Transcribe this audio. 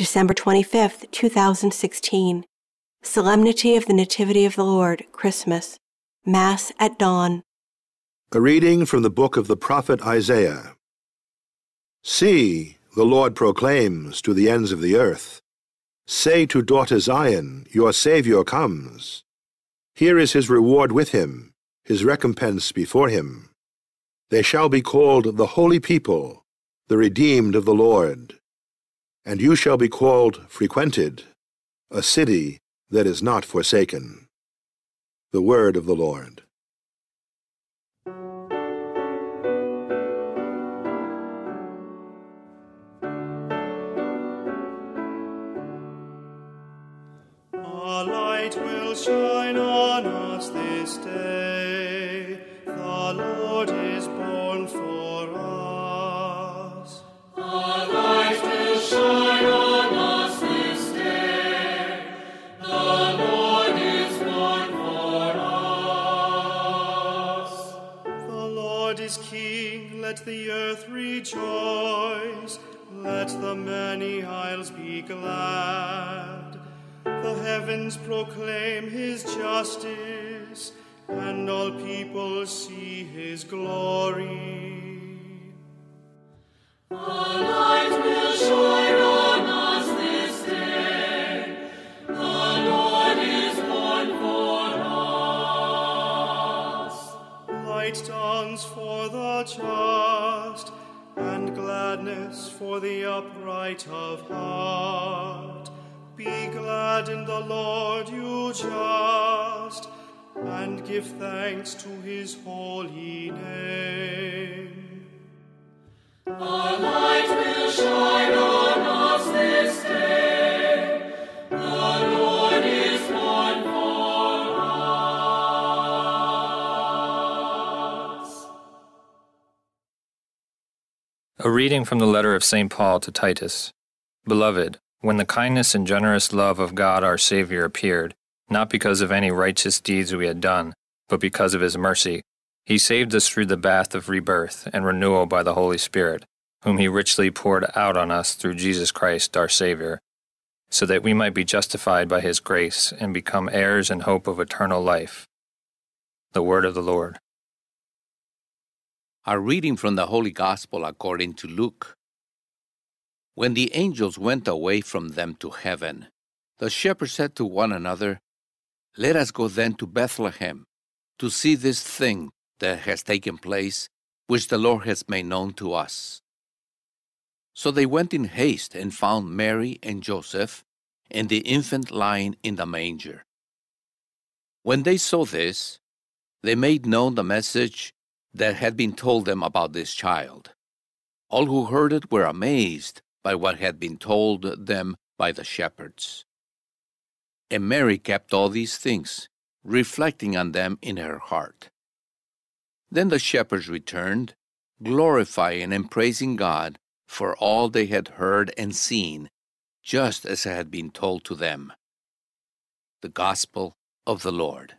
December 25th, 2016. Solemnity of the Nativity of the Lord, Christmas. Mass at dawn. A reading from the book of the prophet Isaiah. See, the Lord proclaims to the ends of the earth. Say to daughter Zion, Your Saviour comes. Here is his reward with him, his recompense before him. They shall be called the holy people, the redeemed of the Lord. And you shall be called frequented, a city that is not forsaken. The word of the Lord. A light will shine on us this day. The Lord is born is King. Let the earth rejoice. Let the many isles be glad. The heavens proclaim his justice, and all people see his glory. And gladness for the upright of heart. Be glad in the Lord, you just, and give thanks to his holy name. A A reading from the letter of St. Paul to Titus. Beloved, when the kindness and generous love of God our Savior appeared, not because of any righteous deeds we had done, but because of his mercy, he saved us through the bath of rebirth and renewal by the Holy Spirit, whom he richly poured out on us through Jesus Christ our Savior, so that we might be justified by his grace and become heirs and hope of eternal life. The Word of the Lord. A reading from the Holy Gospel according to Luke. When the angels went away from them to heaven, the shepherds said to one another, Let us go then to Bethlehem, to see this thing that has taken place, which the Lord has made known to us. So they went in haste and found Mary and Joseph, and the infant lying in the manger. When they saw this, they made known the message that had been told them about this child. All who heard it were amazed by what had been told them by the shepherds. And Mary kept all these things, reflecting on them in her heart. Then the shepherds returned, glorifying and praising God for all they had heard and seen, just as it had been told to them. The Gospel of the Lord.